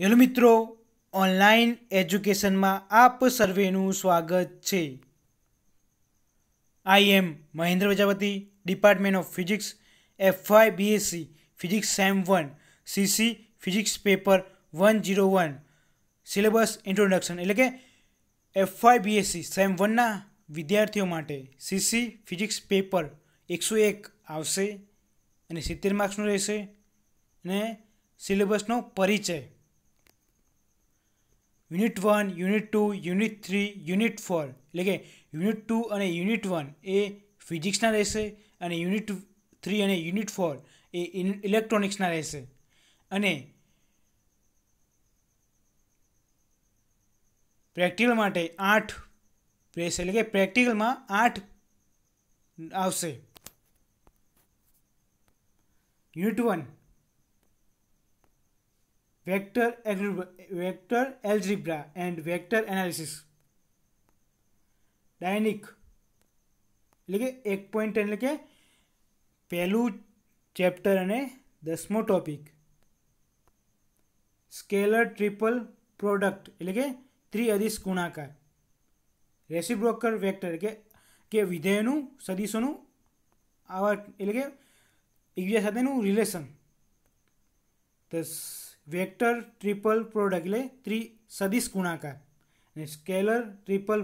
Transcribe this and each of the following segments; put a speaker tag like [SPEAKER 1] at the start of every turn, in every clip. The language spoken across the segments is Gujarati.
[SPEAKER 1] હેલો મિત્રો, ઓનલાઈન એજ્યુકેશનમાં આપ સર્વેનું સ્વાગત છે. I am Mahendra Prajapati, department of physics Y BSc physics sem one CC physics paper one zero one, syllabus introduction, એટલે કે એફ વાય બીએસસી સેમ વનના વિદ્યાર્થીઓ માટે સીસી ફિઝિક્સ પેપર એકસો એક આવશે અને સિત્તેર માર્ક્સનું રહેશે અને સિલેબસનો પરિચય unit one, unit two, unit three, unit four. એટલે કે યુનિટ ટુ અને યુનિટ વન એ ફિઝિક્સના રહેશે અને યુનિટ થ્રી અને યુનિટ ફોર એ ઇલેક્ટ્રોનિક્સના રહેશે. અને પ્રેક્ટિકલ માટે આઠ રહેશે એટલે કે પ્રેક્ટિકલમાં આઠ આવશે. Unit one vector vector algebra and vector analysis. ડાયનિક એટલે કે એક પોઈન્ટ એટલે કે પહેલું ચેપ્ટર અને દસમો ટોપિક સ્કેલર ટ્રિપલ પ્રોડક્ટ એટલે કે ત્રિઅદિશ ગુણાકાર. રેસીબ્રોકર વેક્ટર કે કે વિધેયનું સદીશોનું આવા, એટલે કે એકબીજા સાથેનું રિલેશન તો વેક્ટર ટ્રિપલ પ્રોડક્ટ એટલે ત્રિ સદિશ ગુણાકાર. અને સ્કેલર ટ્રિપલ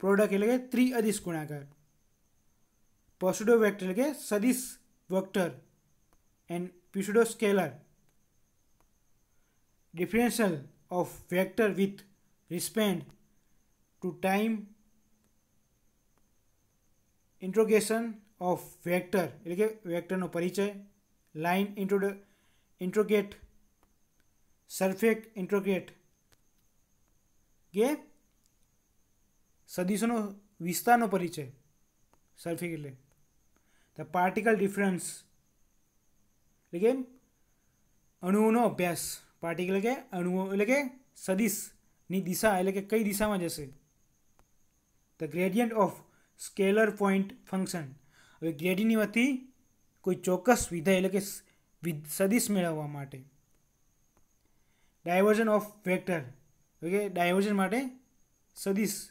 [SPEAKER 1] પ્રોડક્ટ એટલે કે ત્રિઅદિશ ગુણાકાર. પોસ્યુડો વેક્ટર એટલે કે સદિશ vector. And pseudo scalar. Differential of vector with respect to time integration of vector. એટલે કે વેક્ટરનો પરિચય. Line integral integrate surface integrate કે સદીશોનો વિસ્તારનો પરિચય. સરફેક એટલે ધ પાર્ટિકલ ડિફરન્સ એટલે કે અણુઓનો અભ્યાસ. પાર્ટિકલ કે અણુઓ એટલે કે સદીશની દિશા એટલે કે કઈ દિશામાં જશે? The gradient of scalar point function હવે ગ્રેડિયન્ટની વતી કોઈ ચોક્કસ વિધેય એટલે કે સદીશ મેળવવા માટે. Divergence of vector okay divergence માટે સદીશ.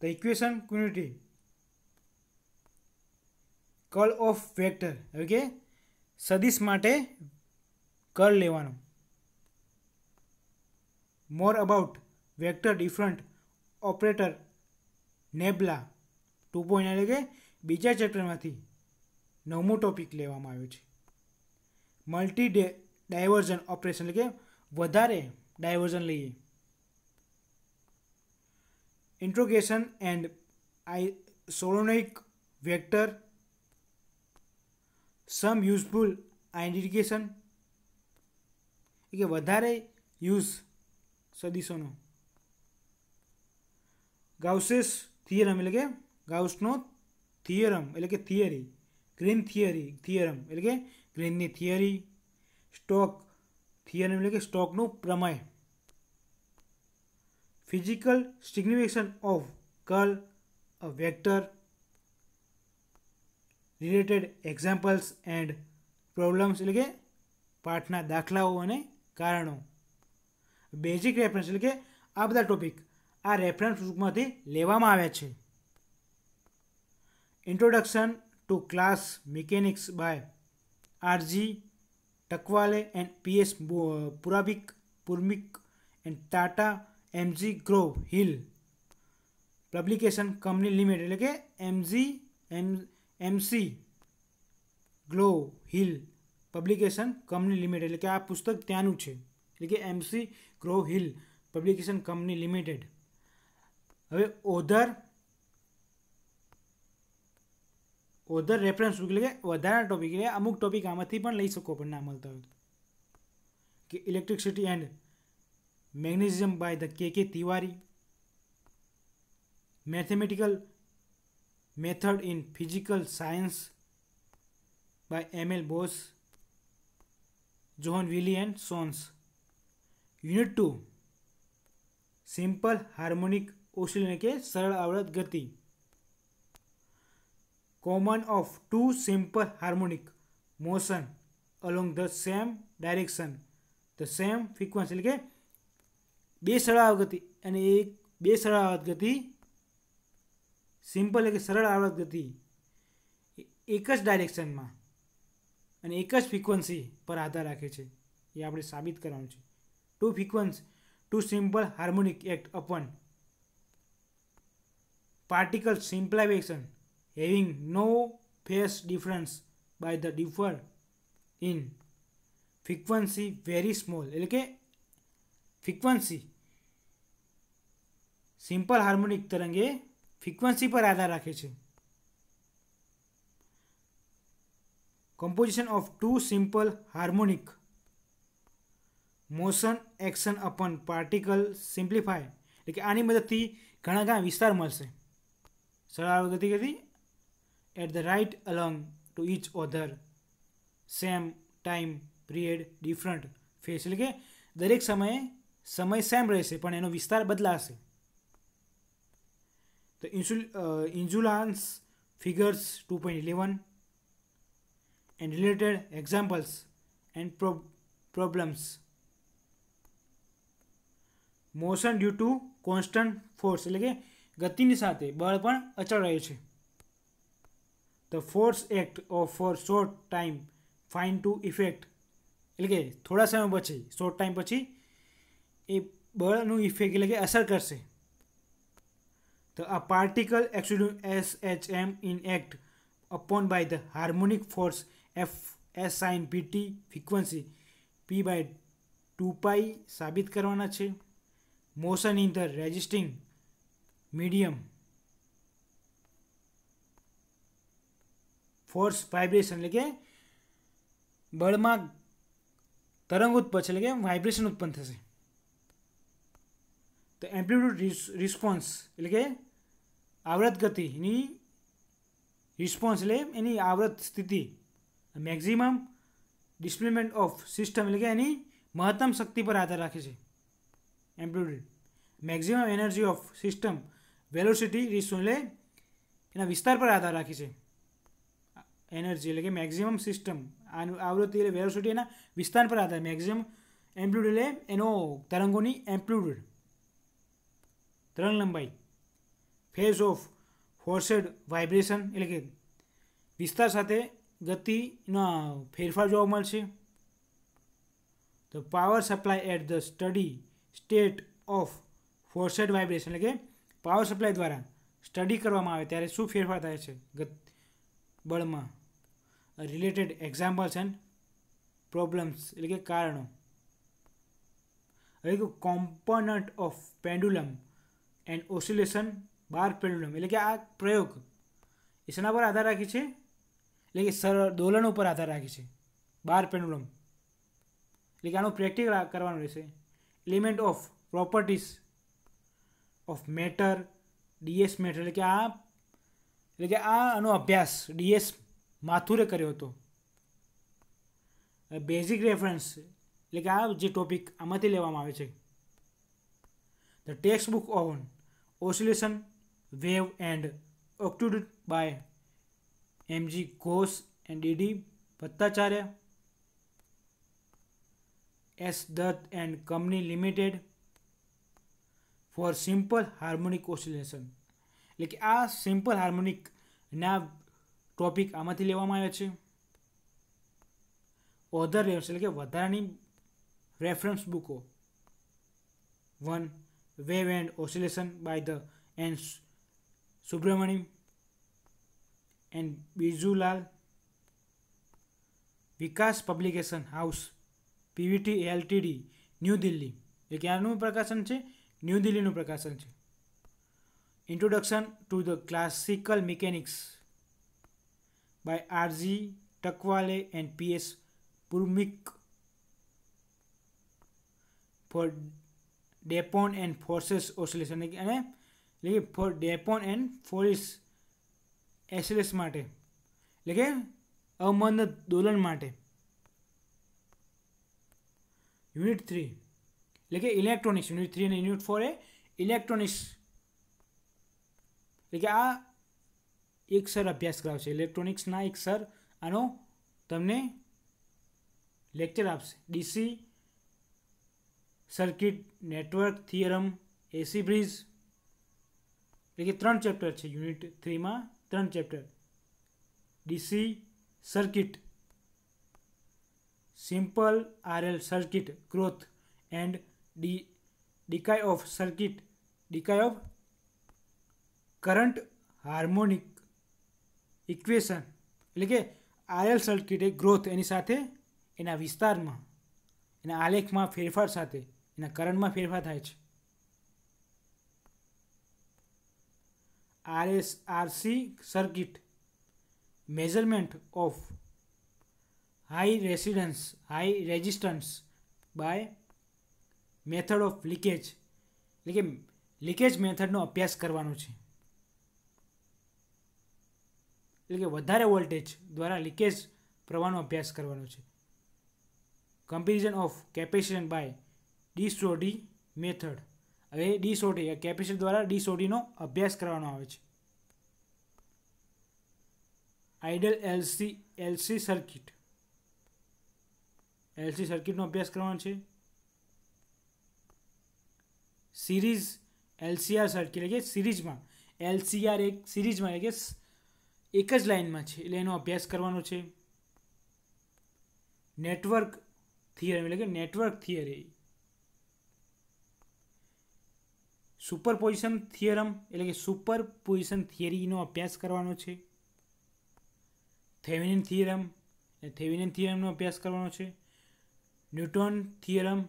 [SPEAKER 1] ધ ઇક્વેશન ક્યુનિટી કલ ઓફ વેક્ટર ઓકે સદીશ માટે કર્લ લેવાનો. More about vector different operator nabla two point એટલે કે બીજા ચેપ્ટરમાંથી નવમો ટોપિક લેવામાં આવ્યો છે. મલ્ટી ડે ડાયવર્ઝન ઓપરેશન એટલે કે વધારે ડાયવર્ઝન લઈએ. Integration and I solenoidal vector, some useful identification કે વધારે યુઝ સદીશોનો. ગાઉસેસ થિયરમ એટલે કે ગાઉસનો થિયરમ એટલે કે થિયરી, ગ્રીન થિયરી, થિયરમ એટલે કે ગ્રીનની થિયરી. સ્ટોક થિયરમ એટલે કે સ્ટોકનું પ્રમેય. Physical signification of curl a vector related examples and problems એટલે કે પાઠના દાખલાઓ અને કારણો. બેઝિક રેફરન્સ એટલે કે આ બધા ટોપિક આ રેફરન્સ બુકમાંથી લેવામાં આવ્યા છે. Introduction to class mechanics by RG Takwale and PS Puranik Puranik and Tata McGraw Hill publication company limited એટલે કે MG M McGraw Hill publication company limited એટલે કે આ પુસ્તક ત્યાંનું છે એટલે કે McGraw Hill publication company limited હવે ઓધર ઓધર રેફરન્સ એટલે કે વધારાના ટોપિક એટલે અમુક ટોપિક આમાંથી પણ લઈ શકો પણ ના મળતા હોય કે electricity and magnetism by the K K Tiwari mathematical method in physical science by M L Boas John Wiley and sons unit two simple harmonic oscillator કે સરળ આવડત ગતિ common of two simple harmonic motion along the same direction the same frequency એટલે કે બે સરળ ગતિ અને એક બે સરળ આવર્ત ગતિ સિમ્પલ એટલે કે સરળ આવર્ત ગતિ એક જ ડાયરેક્શનમાં અને એક જ ફ્રિકવન્સી પર આધાર રાખે છે. એ આપણે સાબિત કરવાનું છે. Two frequencies, two simple harmonic act upon particle simplification having no phase difference by the differ in frequency very small એટલે કે ફ્રીક્વન્સી સિમ્પલ હાર્મોનિક તરંગ એ ફ્રીક્વન્સી પર આધાર રાખે છે composition of two simple harmonic motion action upon particle simplify એટલે કે આની મદદથી ઘણા ઘણા વિસ્તાર મળશે સરળ ગતિ ગતિ at the right along to each other same time period different phase એટલે કે દરેક સમયે સમય સેમ રહેશે, પણ એનો વિસ્તાર બદલાશે. તો ઇન્સ્યુલ ઇન્જુલાન્સ figures two point eleven and related examples and problems motion due to constant force એટલે કે ગતિની સાથે બળ પણ અચળ રહે છે. The force act of for short time fine to effect એટલે કે થોડા સમય પછી શોર્ટ ટાઈમ પછી, એ બળનું ઇફેક્ટ એટલે કે અસર કરશે. તો આ particle accident S H M in act upon by the harmonic force F S sine PT frequency P by two pi સાબિત કરવાના છે. Motion in the resisting medium force vibration એટલે કે બળમાં તરંગ ઉત્પન્ન એટલે કે વાઇબ્રેશન ઉત્પન્ન થશે. તો એમ્પ્લિટ્યુડ રિસ્પોન્સ એટલે કે આવૃત ગતિની રિસ્પોન્સ એટલે એની આવૃત સ્થિતિ. મેક્ઝિમમ ડિસ્પ્લેમેન્ટ ઓફ સિસ્ટમ એટલે કે એની મહત્તમ શક્તિ પર આધાર રાખે છે. Amplitude maximum energy of system velocity response એટલે એના વિસ્તાર પર આધાર રાખે છે. એનર્જી એટલે કે મેક્ઝિમમ સિસ્ટમ આનું આવૃત્તિ એટલે વેલોસિટી એના વિસ્તાર પર આધાર મેક્ઝિમમ એમ્પ્લુડ એટલે એનો તરંગોની એમ્પ્લુડ તરંગ લંબાઈ ફેઝ ઓફ ફોર્સેડ વાઇબ્રેશન એટલે કે વિસ્તાર સાથે ગતિનો ફેરફાર જોવા મળશે તો power supply at the steady state of forced vibration એટલે કે પાવર સપ્લાય દ્વારા સ્ટડી કરવામાં આવે, ત્યારે શું ફેરફાર થાય છે? બળમાં રિલેટેડ એક્ઝામ્પલ્સ એન્ડ પ્રોબ્લેમ્સ એટલે કે કારણો. હવે component of pendulum and oscillation bar pendulum એટલે કે આ પ્રયોગ. એ શેના પર આધાર રાખે છે? એટલે કે સરળ દોલન ઉપર આધાર રાખે છે. બાર પેન્ડુલમ એટલે કે આનું પ્રેક્ટિકલ કરવાનું રહેશે. Element of properties of matter DS Mathur એટલે કે આ, એટલે કે આ આનો અભ્યાસ ડીએસ માથુરે કર્યો હતો. બેઝિક રેફરન્સ એટલે કે આ જે ટોપિક આમાંથી લેવામાં આવે છે. The text book on oscillation wave and ઓક્ટુડ by MG Ghosh and DD Bhattacharya S Dutt and company limited for simple harmonic oscillation એટલે કે આ સિમ્પલ હાર્મોનિકના ટોપિક આમાંથી લેવામાં આવ્યો છે. ઓધર રેફરન્સ એટલે કે વધારાની reference બુકો. One wave and oscillation by the and Subramanyam and Birjulal Vikas publication house PVT LTD new Delhi એ ક્યારનું પ્રકાશન છે ન્યૂ દિલ્હીનું પ્રકાશન છે. Introduction to the classical mechanics by RG Takwale and PS Purmik for ડેપોન and forces oscillation. અને એટલે કે ફોર ડેપોન એન્ડ ફોર્સ એસએલએસ માટે. એટલે કે અમંદ દોલન માટે. યુનિટ થ્રી એટલે કે ઇલેક્ટ્રોનિક્સ યુનિટ થ્રી અને યુનિટ ફોર એ ઇલેક્ટ્રોનિક્સ એટલે કે આ એક સર અભ્યાસ કરાવશે. ઇલેક્ટ્રોનિક્સના એક સર આનો તમને લેક્ચર આપશે. DC circuit network theorem AC bridge એટલે કે ત્રણ ચેપ્ટર છે. યુનિટ થ્રીમાં ત્રણ chapter DC circuit simple RL circuit growth and D decay of circuit decay of current harmonic equation એટલે કે આરએલ સર્કિટ એ ગ્રોથ એની સાથે એના વિસ્તારમાં, એના આલેખમાં ફેરફાર સાથે, એના કરંટમાં ફેરફાર થાય છે. RS RC circuit measurement of high residence high resistance by method of leakage એટલે કે લીકેજ મેથડનો અભ્યાસ કરવાનો છે. એટલે કે વધારે વોલ્ટેજ દ્વારા લીકેજ પ્રવાહનો અભ્યાસ કરવાનો છે. Comparison of capacitance by De Sauty method હવે ડીસોડી કેપેસિટર દ્વારા ડીસોડીનો અભ્યાસ કરવાનો આવે છે. Ideal LC LC circuit LC સર્કિટનો અભ્યાસ કરવાનો છે. સિરીઝ એલસીઆર સર્કિટ એટલે કે સિરીઝમાં એલસીઆર એક સિરીઝમાં એટલે કે એક જ લાઇનમાં છે, એટલે એનો અભ્યાસ કરવાનો છે. નેટવર્ક થિયરમ એટલે કે network theory super position theorem એટલે કે સુપર પોઝિશન થિયરીનો અભ્યાસ કરવાનો છે. થેવિનિન થિયરમ થેવિનિન થિયરમનો અભ્યાસ કરવાનો છે. Newton theorem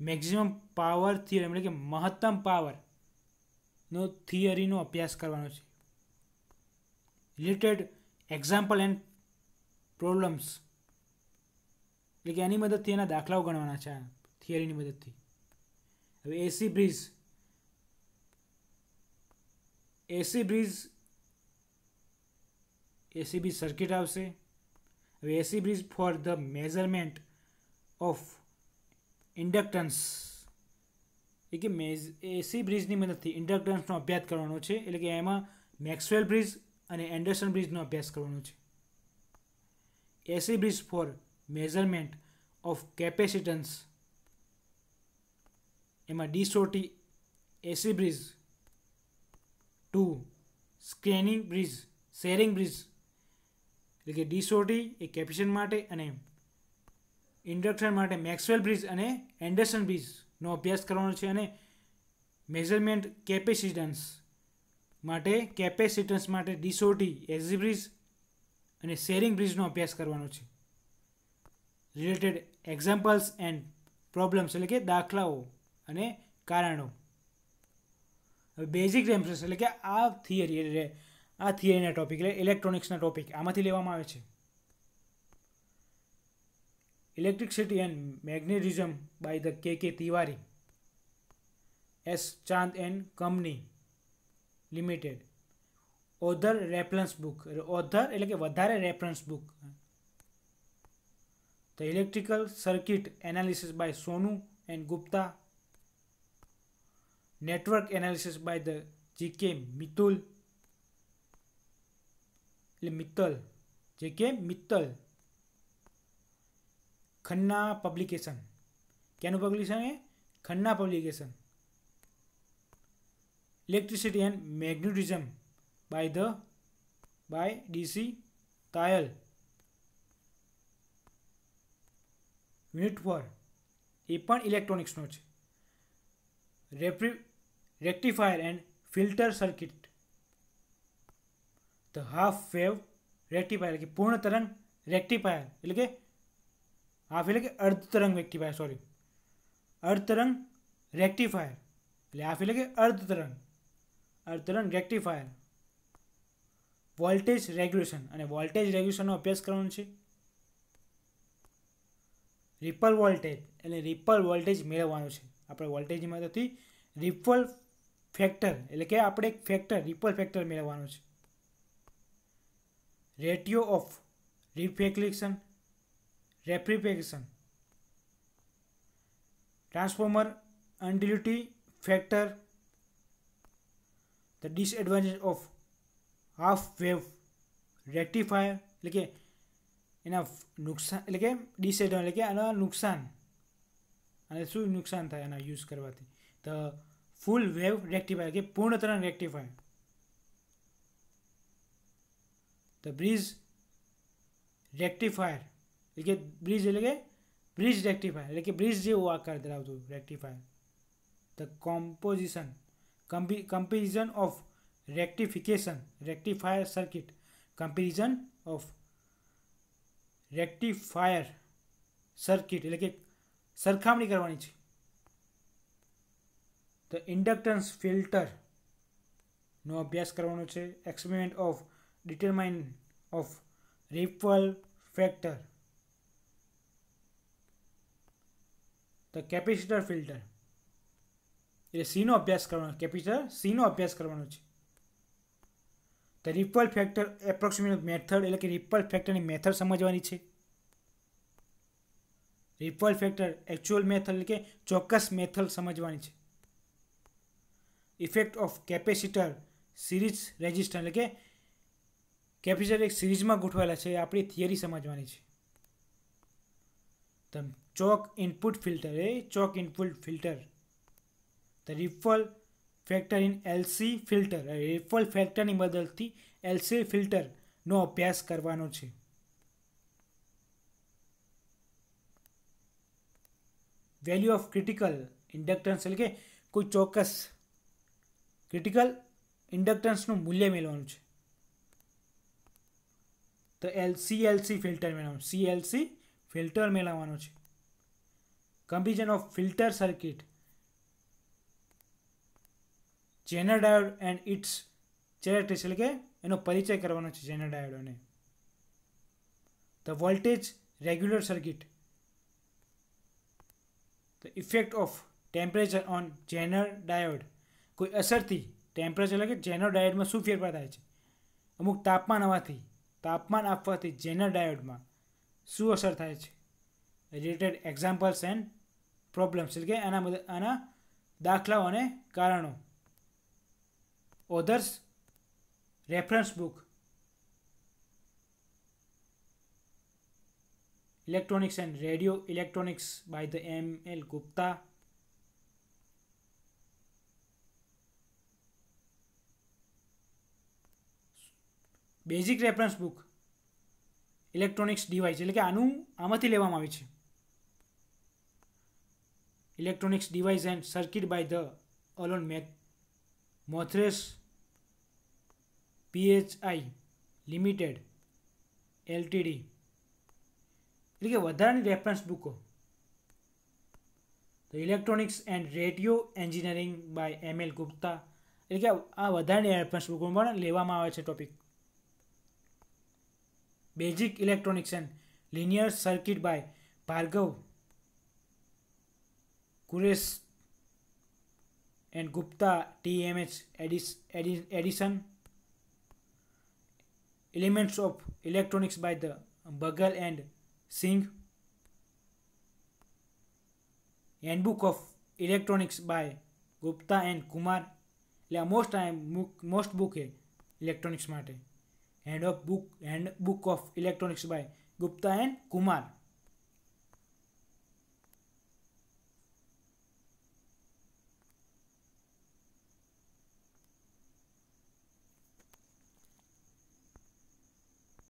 [SPEAKER 1] maximum power theorem એટલે કે મહત્તમ પાવરનો થિયરીનો અભ્યાસ કરવાનો છે. રિલેટેડ એક્ઝામ્પલ એન્ડ પ્રોબ્લેમ્સ એટલે કે એની મદદથી એના દાખલાઓ ગણવાના છે થિયરીની મદદથી. હવે AC bridge AC bridge AC bridge circuit આવશે. હવે AC bridge for the measurement of inductance એ કે મેઝ એસી બ્રિજની મદદથી ઇન્ડક્ટન્સનો અભ્યાસ કરવાનો છે. એટલે કે એમાં મેક્સવેલ બ્રિજ અને એન્ડરસન બ્રિજનો અભ્યાસ કરવાનો છે. AC bridge for measurement of capacitance. એમાં De Sauty AC bridge two, scanning bridge, Schering bridge, એટલે કે ડીસોટી એ કેપેસિટન માટે અને ઇન્ડક્શન માટે મેક્સવેલ બ્રિજ અને એન્ડરસન બ્રિજનો અભ્યાસ કરવાનો છે અને મેઝરમેન્ટ કેપેસિટન્સ. માટે કેપેસિટન્સ માટે ડીસોટી એઝી બ્રિજ અને શેરિંગ બ્રિજનો અભ્યાસ કરવાનો છે. રિલેટેડ એક્ઝામ્પલ્સ એન્ડ પ્રોબ્લેમ્સ એટલે કે દાખલાઓ અને કારણો. હવે બેઝિક રેમ્પરન્સ એટલે કે આ થિયરી એટલે આ થિયરીના ટોપિક એટલે ઇલેક્ટ્રોનિક્સના ટોપિક આમાંથી લેવામાં આવે છે. Electricity and magnetism by the K K Tiwari S Chand and company limited other reference book other એટલે કે વધારે reference book the electrical circuit analysis by Sonu and Gupta network analysis by the GK Mitul એટલે મિત્તલ. જે મિત્તલ. ખન્ના પબ્લિકેશન ક્યાંનું publication A? Khanna publication electricity and magnetism by the by DC Tayal unit four એ પણ ઇલેક્ટ્રોનિક્સનો છે. રેપ્રી rectifier and filter circuit the half wave rectifier કે પૂર્ણ તરંગ રેક્ટિફાયર એટલે કે હાફ એટલે કે અર્ધ તરંગ રેક્ટિફાયર સોરી અર્ધ તરંગ રેક્ટિફાયર એટલે હાફ એટલે કે અર્ધ તરંગ. અર્ધ તરંગ રેક્ટિફાયર વોલ્ટેજ રેગ્યુલેશન અને વોલ્ટેજ રેગ્યુલેશનનો અભ્યાસ કરવાનો છે. રિપલ વોલ્ટેજ એટલે રિપલ વોલ્ટેજ મેળવવાનો છે. આપણે વોલ્ટેજની મદદથી રિપલ ફેક્ટર એટલે કે આપણે એક ફેક્ટર રિપલ ફેક્ટર મેળવવાનો છે. Ratio of reflection rectification transformer અનડિલ્યુટી factor the disadvantage of half wave rectifier એટલે કે એના નુકસાન એટલે કે ડિસએડવાન્ટેજ એટલે કે આના નુકસાન અને શું નુકસાન થાય એના યુઝ કરવાથી ધ ફૂલ વેવ રેક્ટિફાયર કે પૂર્ણ તરંગ રેક્ટિફાયર ધ બ્રિજ રેક્ટિફાયર એટલે કે બ્રિજ એટલે કે બ્રિજ રેક્ટિફાયર એટલે કે બ્રિજ જેવો આકાર ધરાવતું rectifier the composition comparison of rectification rectifier circuit comparison of rectifier circuit એટલે કે સરખામણી કરવાની છે. ધ ઇન્ડક્ટન્સ ફિલ્ટર નો અભ્યાસ કરવાનો છે. Experiment of determine of ripple factor the capacitor filter એટલે સીનો અભ્યાસ કરવાનો કેપિટલ સીનો અભ્યાસ કરવાનો છે. તો રિપલ ફેક્ટર એપ્રોક્સિમેટ મેથડ એટલે કે રિપલ ફેક્ટરની મેથડ સમજવાની છે. રિપલ ફેક્ટર એકચ્યુઅલ મેથડ એટલે કે ચોક્કસ મેથડ સમજવાની છે. Effect of capacitor series resistor એટલે કે કેપેસિટર એક સિરીઝમાં ગોઠવાયેલા છે. આપણી થિયરી સમજવાની છે. તમ choke input filter A choke input filter the ripple factor in LC filter ripple ફેક્ટરની મદદથી એલસી ફિલ્ટરનો અભ્યાસ કરવાનો છે. વેલ્યુ ઓફ ક્રિટિકલ ઇન્ડક્ટન્સ એટલે કે કોઈ ચોક્કસ ક્રિટિકલ ઇન્ડક્ટન્સનું મૂલ્ય મેળવવાનું છે. તો એલ સીએલસી ફિલ્ટર મેળવવાનું સીએલસી ફિલ્ટર મેળવવાનો છે. Comparison of filter circuit zener diode and its characteristic એટલે કે એનો પરિચય કરવાનો છે Zener ડાયોડોને the voltage regular circuit the effect of temperature on zener diode કોઈ અસરથી ટેમ્પરેચર એટલે કે જેનર ડાયોડમાં શું ફેરફાર થાય છે? અમુક તાપમાન આવવાથી, તાપમાન આપવાથી જેનર ડાયોડમાં શું અસર થાય છે? રિલેટેડ એક્ઝામ્પલ્સ એન્ડ પ્રોબ્લેમ્સ એટલે કે આના આના દાખલાઓ અને કારણો. Others reference book electronics and radio electronics by the M L Gupta basic reference book electronics device એટલે કે આનું આમાંથી લેવામાં આવે છે. Electronics device and circuit by the Allen Mott Mottershead PHI limited LTD એટલે કે વધારાની રેફરન્સ બુકો. તો electronics and radio engineering by M L Gupta એટલે કે આ વધારાની રેફરન્સ બુકો પણ લેવામાં આવે છે topic. Basic electronics and linear circuit by Bhargava Kuresh and Gupta TMH Edison, Elements of Electronics by the Bagal and Singh, Handbook of Electronics by Gupta and Kumar એટલે આ મોસ્ટ મોસ્ટ બુક છે ઇલેક્ટ્રોનિક્સ માટે hand of book handbook of electronics by Gupta and Kumar